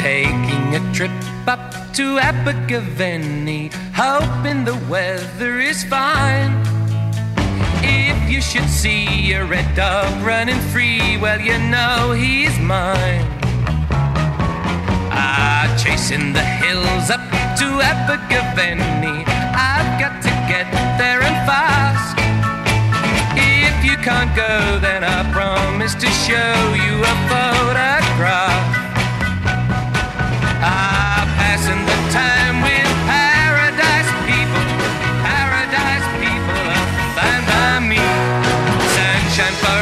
taking a trip up to Abergavenny, hoping the weather is fine. If you should see a red dog running free, well, you know he's mine. Ah, chasing the hills up to Abergavenny, I've got to get there and fast. If you can't go, then I promise to show you a photograph. Sunshine forever,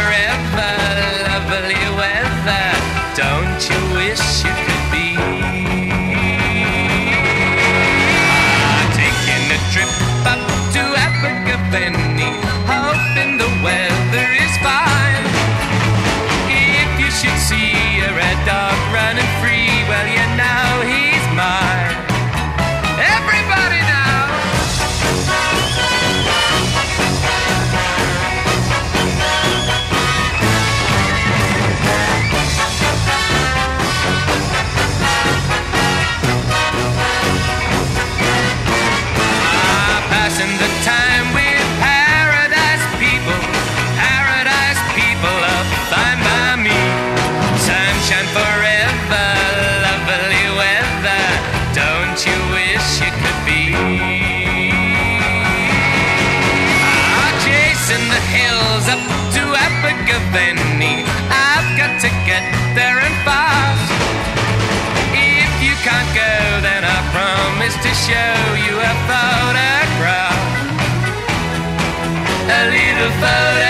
hills up to Abergavenny. I've got to get there and fast. If you can't go, then I promise to show you a photograph. A little photograph.